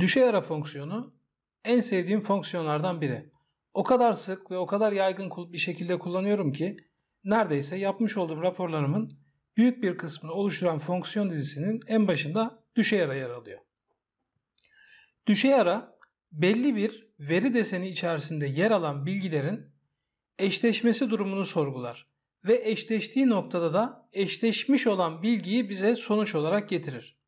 Düşey ara fonksiyonu en sevdiğim fonksiyonlardan biri. O kadar sık ve o kadar yaygın bir şekilde kullanıyorum ki neredeyse yapmış olduğum raporlarımın büyük bir kısmını oluşturan fonksiyon dizisinin en başında düşey ara yer alıyor. Düşey ara belli bir veri deseni içerisinde yer alan bilgilerin eşleşmesi durumunu sorgular ve eşleştiği noktada da eşleşmiş olan bilgiyi bize sonuç olarak getirir.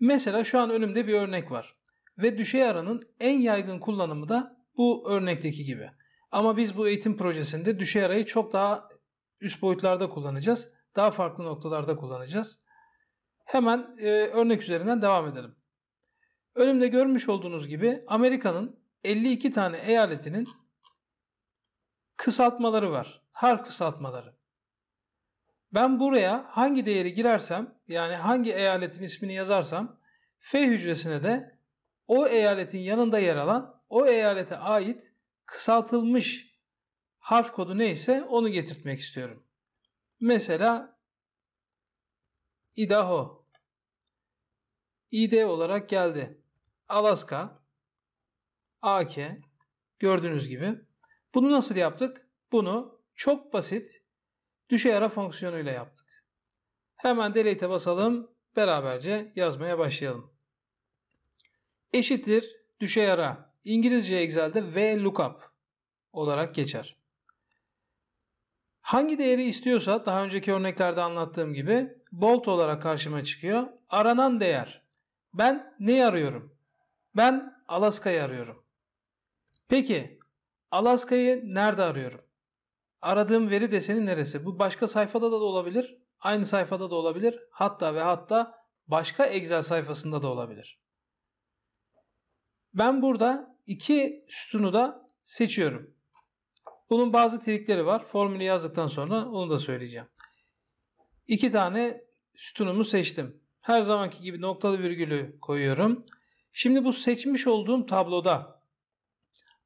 Mesela şu an önümde bir örnek var ve düşey aranın en yaygın kullanımı da bu örnekteki gibi. Ama biz bu eğitim projesinde düşey arayı çok daha üst boyutlarda kullanacağız. Daha farklı noktalarda kullanacağız. Hemen e, örnek üzerinden devam edelim. Önümde görmüş olduğunuz gibi Amerika'nın 52 tane eyaletinin kısaltmaları var. Harf kısaltmaları. Ben buraya hangi değeri girersem yani hangi eyaletin ismini yazarsam F hücresine de o eyaletin yanında yer alan o eyalete ait kısaltılmış harf kodu neyse onu getirtmek istiyorum. Mesela Idaho ID olarak geldi. Alaska AK gördüğünüz gibi. Bunu nasıl yaptık? Bunu çok basit düşey ara fonksiyonuyla yaptık. Hemen delete'e basalım. Beraberce yazmaya başlayalım. Eşittir düşey ara. İngilizce Excel'de VLOOKUP olarak geçer. Hangi değeri istiyorsa daha önceki örneklerde anlattığım gibi bolt olarak karşıma çıkıyor. Aranan değer. Ben neyi arıyorum? Ben Alaska'yı arıyorum. Peki Alaska'yı nerede arıyorum? Aradığım veri deseni neresi? Bu başka sayfada da olabilir. Aynı sayfada da olabilir. Hatta ve hatta başka Excel sayfasında da olabilir. Ben burada iki sütunu da seçiyorum. Bunun bazı trikleri var. Formülü yazdıktan sonra onu da söyleyeceğim. İki tane sütunumu seçtim. Her zamanki gibi noktalı virgülü koyuyorum. Şimdi bu seçmiş olduğum tabloda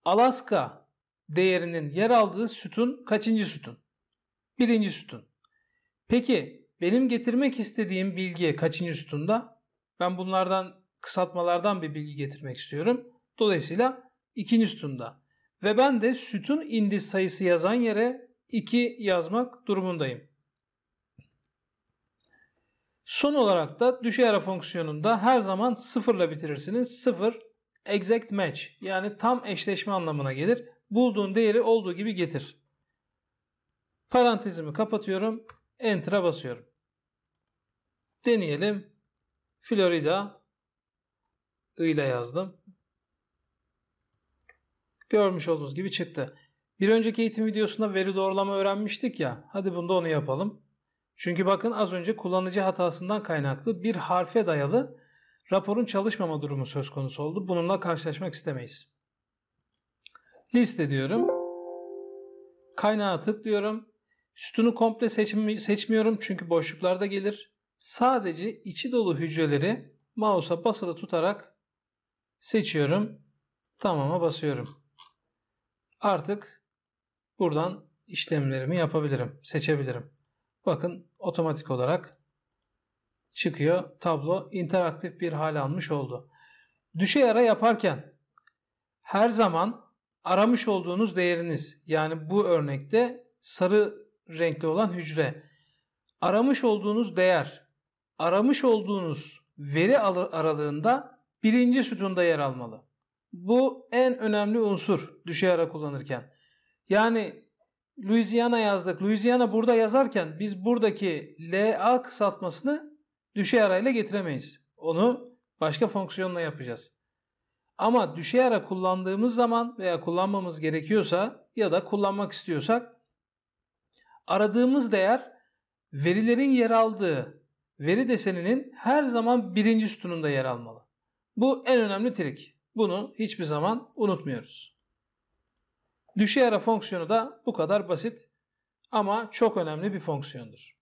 Alaska değerinin yer aldığı sütun kaçıncı sütun? Birinci sütun. Peki benim getirmek istediğim bilgi kaçıncı sütunda? Ben bunlardan kısaltmalardan bir bilgi getirmek istiyorum. Dolayısıyla ikinci sütunda. Ve ben de sütun indis sayısı yazan yere 2 yazmak durumundayım. Son olarak da düşey ara fonksiyonunda her zaman sıfırla bitirirsiniz. Sıfır exact match yani tam eşleşme anlamına gelir. Bulduğun değeri olduğu gibi getir. Parantezimi kapatıyorum. Enter'a basıyorum. Deneyelim. Florida ile yazdım. Görmüş olduğunuz gibi çıktı. Bir önceki eğitim videosunda veri doğrulama öğrenmiştik ya. Hadi bunda onu yapalım. Çünkü bakın az önce kullanıcı hatasından kaynaklı bir harfe dayalı raporun çalışmama durumu söz konusu oldu. Bununla karşılaşmak istemeyiz. Liste diyorum. Kaynağa tıklıyorum. Sütunu komple seçmi, seçmiyorum çünkü boşluklarda gelir. Sadece içi dolu hücreleri mouse'a basılı tutarak seçiyorum. Tamam'a basıyorum. Artık buradan işlemlerimi yapabilirim, seçebilirim. Bakın otomatik olarak çıkıyor. Tablo interaktif bir hale almış oldu. Düşey ara yaparken her zaman aramış olduğunuz değeriniz yani bu örnekte sarı renkli olan hücre aramış olduğunuz değer aramış olduğunuz veri aralığında birinci sütunda yer almalı. Bu en önemli unsur düşey ara kullanırken. Yani Louisiana yazdık. Louisiana burada yazarken biz buradaki LA kısaltmasını düşey arayla getiremeyiz. Onu başka fonksiyonla yapacağız. Ama düşey ara kullandığımız zaman veya kullanmamız gerekiyorsa ya da kullanmak istiyorsak aradığımız değer verilerin yer aldığı veri deseninin her zaman birinci sütununda yer almalı. Bu en önemli trik. Bunu hiçbir zaman unutmuyoruz. Düşey ara fonksiyonu da bu kadar basit ama çok önemli bir fonksiyondur.